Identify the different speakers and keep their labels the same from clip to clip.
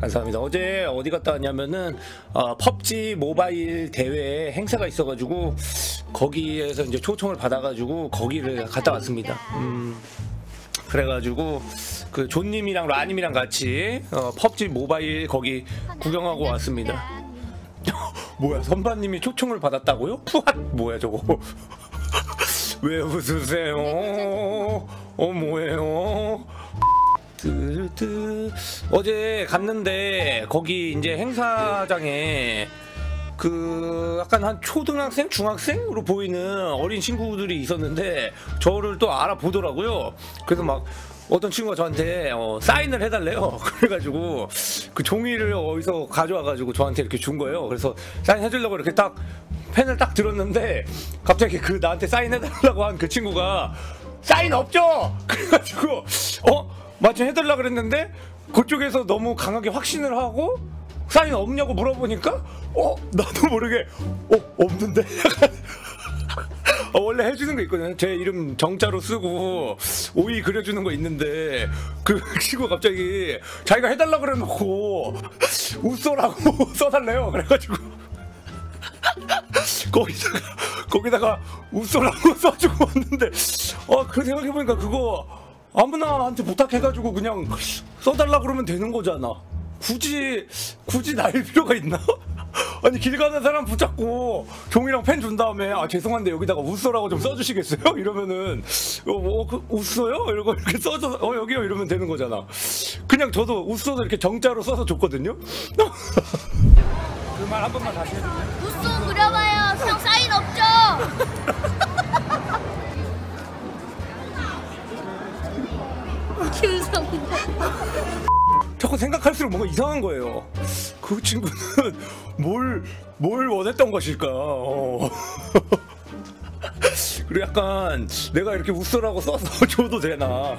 Speaker 1: 감사합니다. 어제 어디 갔다 왔냐면은 어, 펍지 모바일 대회 행사가 있어가지고 거기에서 이제 초청을 받아가지고 거기를 갔다 왔습니다. 음, 그래가지고 그 존님이랑 라님이랑 같이 어, 펍지 모바일 거기 구경하고 왔습니다. 뭐야 선반님이 초청을 받았다고요? 푸앗 뭐야 저거? 왜 웃으세요? 어 뭐예요? 뜨뜨 어제 갔는데 거기 이제 행사장에 그 약간 한 초등학생 중학생으로 보이는 어린 친구들이 있었는데 저를 또 알아보더라고요. 그래서 막 어떤 친구가 저한테 어, 사인을 해달래요. 그래가지고 그 종이를 어디서 가져와가지고 저한테 이렇게 준 거예요. 그래서 사인 해주려고 이렇게 딱 펜을 딱 들었는데 갑자기 그 나한테 사인 해달라고 한 그 친구가 사인 없죠? 그래가지고 어 마침 해달라 그랬는데 그쪽에서 너무 강하게 확신을 하고 사인 없냐고 물어보니까 어 나도 모르게 어 없는데 어, 원래 해주는 거 있거든요. 제 이름 정자로 쓰고 오이 그려주는 거 있는데 그 친구 갑자기 자기가 해달라 그래놓고 웃소라고 써달래요. 그래가지고 거기다가 거기다가 웃소라고 써주고 왔는데 어 그 생각해보니까 그거 아무나한테 부탁해가지고 그냥 써달라 그러면 되는 거잖아. 굳이 굳이 날 필요가 있나? 아니 길 가는 사람 붙잡고 종이랑 펜 준 다음에 아 죄송한데 여기다가 웃소라고 좀 써주시겠어요? 이러면은 어, 뭐, 그, 웃소요? 이러고 이렇게 써서 어 여기요 이러면 되는 거잖아. 그냥 저도 웃소도 이렇게 정자로 써서 줬거든요. 그 말 한 번만 다시 해주세요.
Speaker 2: 무슨 그려봐요. 형 사인 없죠? 김성대.
Speaker 1: 자꾸 생각할수록 뭔가 이상한 거예요. 그 친구는 뭘, 뭘 원했던 것일까. 어. 그리고 약간 내가 이렇게 웃으라고 써서 줘도 되나.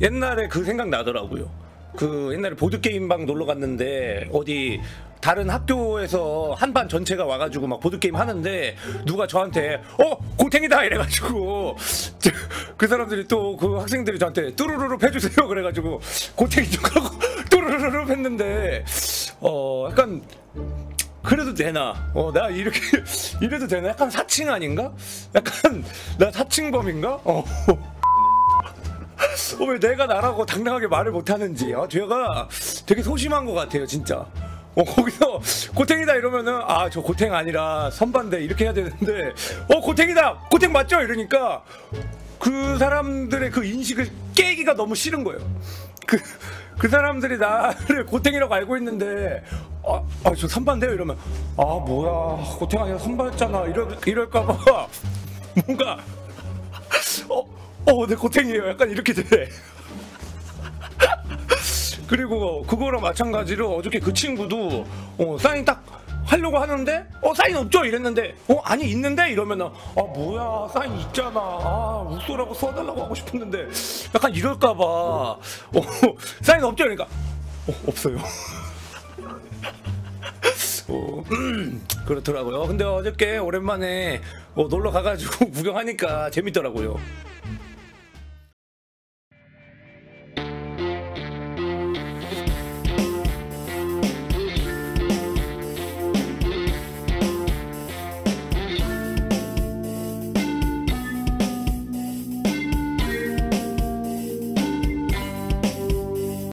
Speaker 1: 옛날에 그 생각 나더라고요. 그 옛날에 보드 게임 방 놀러 갔는데 어디 다른 학교에서 한 반 전체가 와가지고 막 보드 게임 하는데 누가 저한테 어 고탱이다 이래가지고 그 사람들이 또 그 학생들이 저한테 뚜루루루 해주세요 그래가지고 고탱이 좀 하고 뚜루루루 했는데 어 약간 그래도 되나? 어, 나 이렇게, 이래도 되나? 약간 사칭 아닌가? 약간, 나 사칭범인가? 어. 어, 왜 내가 나라고 당당하게 말을 못하는지. 아, 제가 되게 소심한 것 같아요, 진짜. 어, 거기서 고탱이다 이러면은, 아, 저 고탱 아니라 선반대 이렇게 해야 되는데, 어, 고탱이다! 고탱 맞죠? 이러니까, 그 사람들의 그 인식을 깨기가 너무 싫은 거예요. 그, 그 사람들이 나를 고탱이라고 알고 있는데, 아, 아, 저 선반대요? 이러면, 아, 뭐야, 고탱 아니라 선반였잖아. 이럴, 이럴까봐, 뭔가, 어, 어, 내 고탱이에요. 약간 이렇게 돼. 그리고 그거랑 마찬가지로 어저께 그 친구도 어, 사인 딱 하려고 하는데 어 사인 없죠? 이랬는데 어 아니 있는데? 이러면 은 아 뭐야 사인 있잖아. 아 웃소라고 써달라고 하고 싶었는데 약간 이럴까봐 어 사인 없죠? 그러니까 어 없어요. 어, 음, 그렇더라고요. 근데 어저께 오랜만에 어, 놀러 가가지고 구경하니까 재밌더라고요